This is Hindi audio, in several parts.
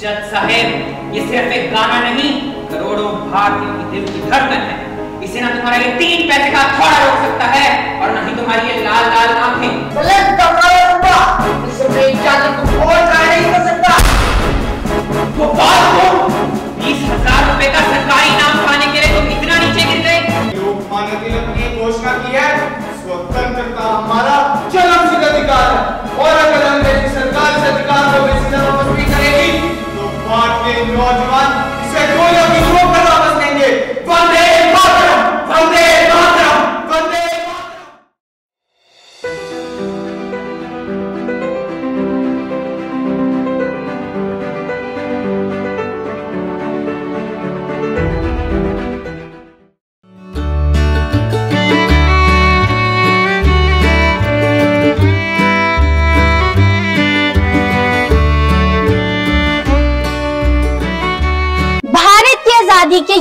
जज साहेब ये सिर्फ़ एक गाना नहीं करोड़ों भारतीयों की दिल की धड़कन है। इसे ना तुम्हारा ये तीन पैसे का थोड़ा रोक सकता है और ना ही तुम्हारी ये लाल लाल आँखें। को नहीं कर सकता। बात बीस हज़ार रुपए का सरकारी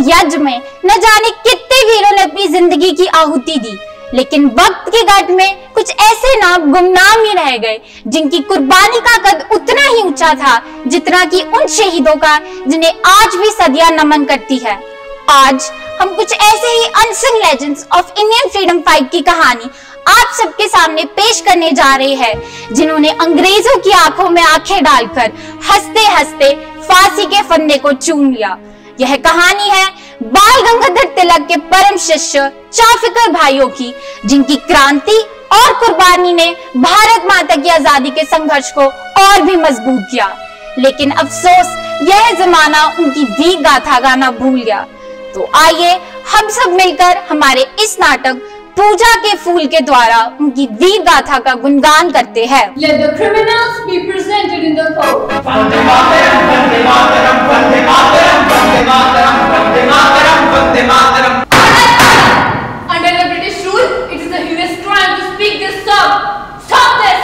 यज्ञ में न जाने कितने वीरों ने अपनी ज़िंदगी की आहुति दी। लेकिन वक्त के गढ़ में कुछ ऐसे नाम, गुमनाम ही रह गए, जिनकी कुर्बानी का कद उतना ही ऊँचा था, जितना कि उन शहीदों का, जिन्हें आज भी सदियाँ नमन करती है। आज हम कुछ ऐसे ही unsung legends of Indian freedom fight की कहानी आप सबके सामने पेश करने जा रहे हैं, जिन्होंने अंग्रेज़ों की आँखों में आँखें डालकर हँसते हँसते फांसी के फंदे को चूम लिया। यह कहानी है बाल गंगाधर तिलक के परम शिष्य चाफिकर भाइयों की, जिनकी क्रांति और कुर्बानी ने भारत माता की आज़ादी के संघर्ष को और भी मज़बूत किया। लेकिन अफसोस, यह जमाना उनकी वीर गाथा गाना भूल गया। तो आइए हम सब मिलकर हमारे इस नाटक पूजा के फूल के द्वारा उनकी वीर गाथा का गुणगान करते हैं Let the criminals be presented in the court. Vande Mataram Vande Mataram Vande Mataram Vande Mataram Vande Mataram Vande Mataram Under the British rule, it is a heinous crime to speak this song. Stop this!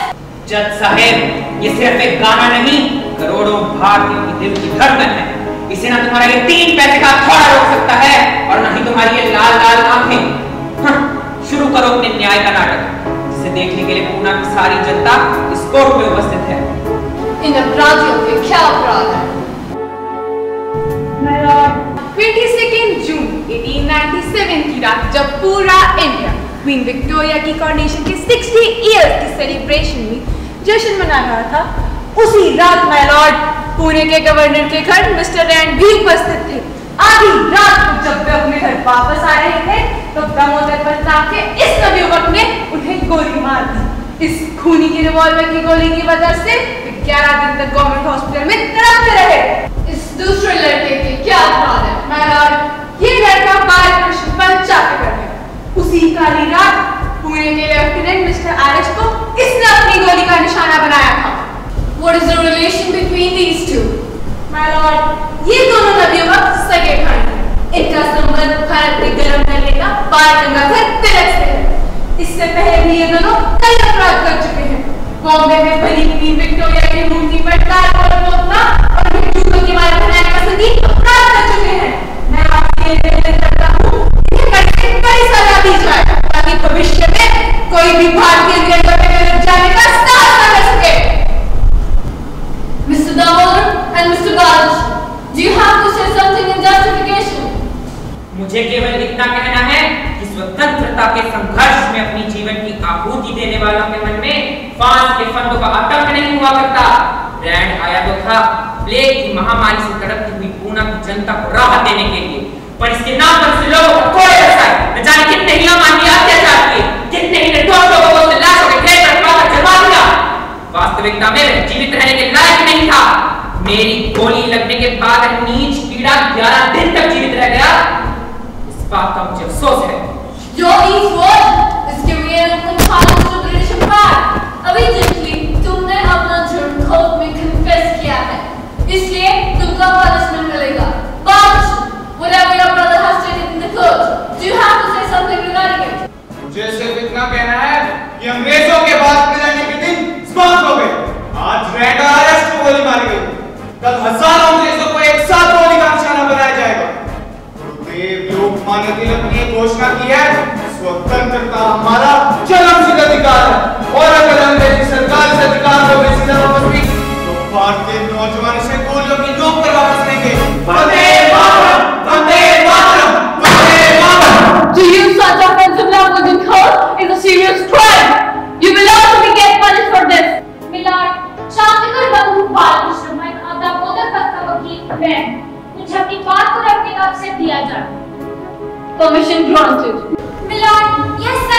जज साहेब ये सिर्फ़ एक गाना नहीं करोड़ों भारतीयों की दिल की धड़कन है इसे ना तुम्हारा ये तीन पैसे का थोड़ा रोक सकता है और ना ही तुम्हारी ये लाल लाल आँखें हाँ, शुरू करो अपने न्याय का नाटक जिसे देखने के लिए पूना की सारी जनता इस कोर्ट में उपस्थित है। इन अपराधियों के क्या अपराध है? ट्वेंटी सेकेंड जून 1897 की रात जब पूरा इंडिया क्वीन विक्टोरिया की कॉर्नेशन के 60 इयर्स की सेलिब्रेशन में जश्न मना रहा था उसी रात माय लॉर्ड पुणे के गवर्नर के घर मिस्टर रैंड भी उपस्थित थे। आधी रात को जब वे अपने घर वापस आ रहे थे तो दामोदर प्रताप के इस नवयुवक ने उन्हें गोली मार दी। इस खूनी की रिवॉल्वर की गोली की वजह से ग्यारह 11 दिन तक गवर्नमेंट हॉस्पिटल में तड़पते रहे। इस दूसरे लड़के के क्या हाल है? महाराज, ये लड़का बाल कृष्ण पंचा कर गया उसी काली रात पुणे के लेफ्टिनेंट मिस्टर एरिस को इसने अपनी गोली का निशाना बनाया था What is the relation between these two? My lord, ये दोनों नवयुवक सगे भाई हैं। इनका संबंध भारत के गर्म करने का बाल गंगाधर तिलक से है इससे पहले भी ये दोनों कई अपराध कर चुके हैं बॉम्बे में बनी क्वीन विक्टोरिया की मूर्ति पर तार पर पोतना और उन्हें जूतों की माला बनाने का संगीत अपराध कर चुके हैं मैं आपके लिए निवेदन करता हूँ कि कड़ी से कड़ी सजा दी जाए ताकि भविष्य में कोई भी भारतीय अंग्रेज़ों के विरुद्ध जाने का साहस न कर सके Mr. Damodar and Mr. Balch, do you have to say something in justification? मुझे केवल इतना कहना है कि स्वतंत्रता के संघर्ष में अपनी जीवन की आहुति देने वालों के मन में फांस के फंदों का आतंक नहीं हुआ करता। ब्रैंड आया तो था। प्लेग की महामारी से तड़पती हुई पूना की जनता को राहत देने के लिए। पर इसके नाम पर से लोगों को कोड़े रसाए न जाने कितने ही अमानवीय अत्याचार किए, कितने ही निर्दोष लोगों को लाशों के ढेर पर रखवा कर जलवा दिया। वास्तविकता में जीवित रहने के लायक नहीं था। मेरी गोली लगने के बाद नीच पीड़ा 11 दिन तक जीवित रह गया। इस बात का मुझे अफसोस है। Your each घोषणा की है। स्वतंत्रता हमारा जन्म खराब हो गई सीधा वापस भी तो भारतीय नौजवान इसे गोलियों की नोक पर वापस लेंगे Vande Mataram Vande Mataram Vande Mataram To use such offensive language in court is a serious crime. You will also get punished for this. Milord, शांतिकर बंधु बालकृष्ण मैं आपदा बोधक पद का वकील मैं मुझे अपनी बात को रखने का अवसर दिया जाए Permission granted. Milord, yes.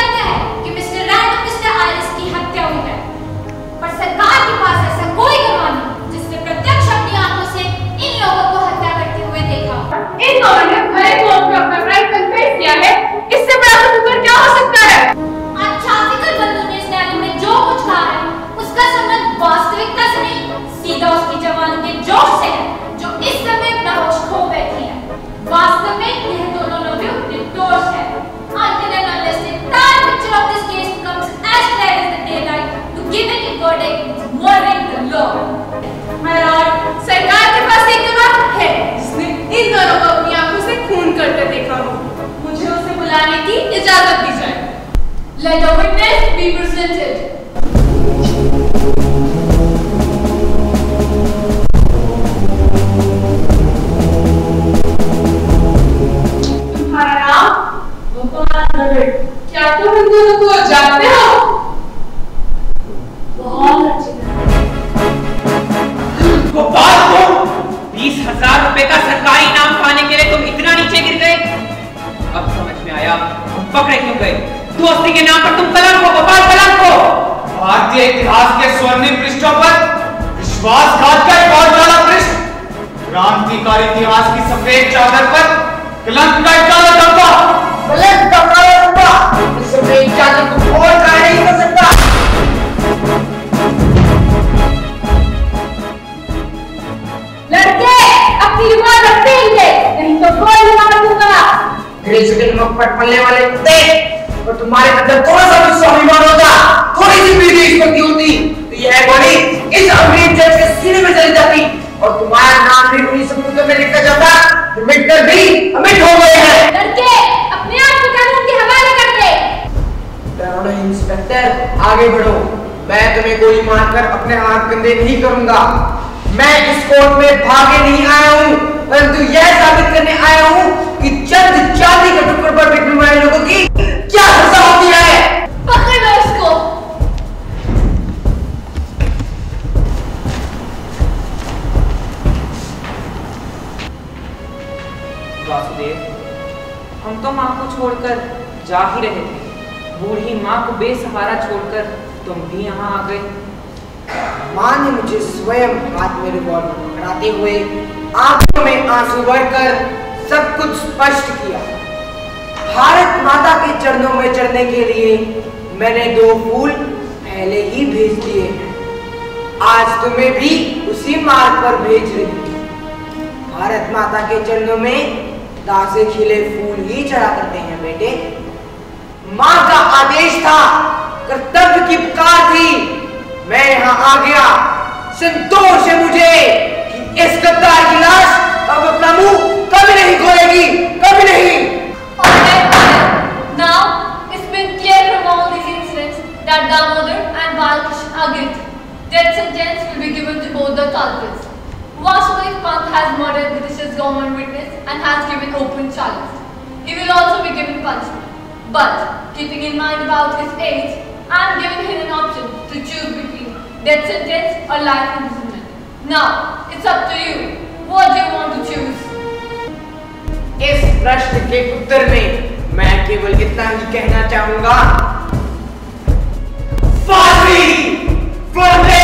क्या हो सकता है? इन दोनों को जानते हो? बहुत अच्छी गोपाल तुम बीस हज़ार रुपए का सरकारी इनाम पाने के लिए तुम इतना नीचे गिर गए। अब समझ में आया तुम पकड़े क्यों गए? दोस्ती के नाम पर तुम कलंक हो गोपाल कलंक हो। भारतीय इतिहास के स्वर्णिम पृष्ठों पर विश्वासघात का एक और बड़ा पृष्ठ। क्रांतिकारी इतिहास की सफ़ेद चादर पर कलंक का एक काला धब्बा इस को कोई ट्राई नहीं कर सकता। लड़के अपनी ज़ुबान रखते ही थे नहीं तो गोली मार दूँगा ग्रेस के नमक पर पलने वाले कुत्ते और तुम्हारे अंदर थोड़ा सा भी स्वाभिमान होता थोड़ी सी भी देशभक्ति होती? तो यह गोली इस अमीर जज के सीने में चली जाती और तुम्हारा नाम भी उन्हीं सबूतों में लिखा जाता मिटकर भी अमिट हो गए हैं। लड़के अपने आप को कानून के हवाले कर दे डरो इंस्पेक्टर आगे बढ़ो। मैं तुम्हें गोली मारकर अपने हाथ गंदे नहीं करूँगा। मैं इस कोर्ट में भागे नहीं आया हूँ परंतु यह साबित करने आया हूँ कि चंद चांदी के टुकड़े पर बिकने वाले लोगों की क्या सजा होती है? पकड़ लो इसको। वासुदेव हम तो माँ को छोड़कर जा ही रहे थे। बूढ़ी माँ को बेसहारा छोड़कर तुम भी यहाँ आ गए। माँ ने मुझे स्वयं हाथ में रिवॉल्वर पकड़ाते हुए आँखों में आँसू भरकर सब कुछ स्पष्ट किया। भारत माता के चरणों में चढ़ने के लिए मैंने दो फूल पहले ही भेज दिए आज तुम्हें भी उसी मार्ग पर भेज रही भारत माता के चरणों में ताजे खिले फूल ही चढ़ा करते हैं बेटे। माँ का आदेश था, कर्तव्य की पुकार थी। मैं यहाँ आ गया। संतोष है मुझे कि इस गद्दार की लाश keeping in mind about his age, I am giving him an option to choose between death sentence or life imprisonment. Now, it's up to you. What do you want to choose? इस प्रश्न के उत्तर में मैं केवल इतना ही कहना चाहूंगा फांसी वंदे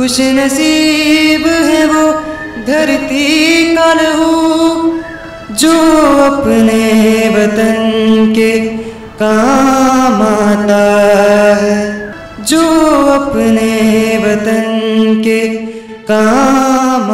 खुश नसीब है वो धरती का जो अपने वतन के काम आता है। जो अपने वतन के काम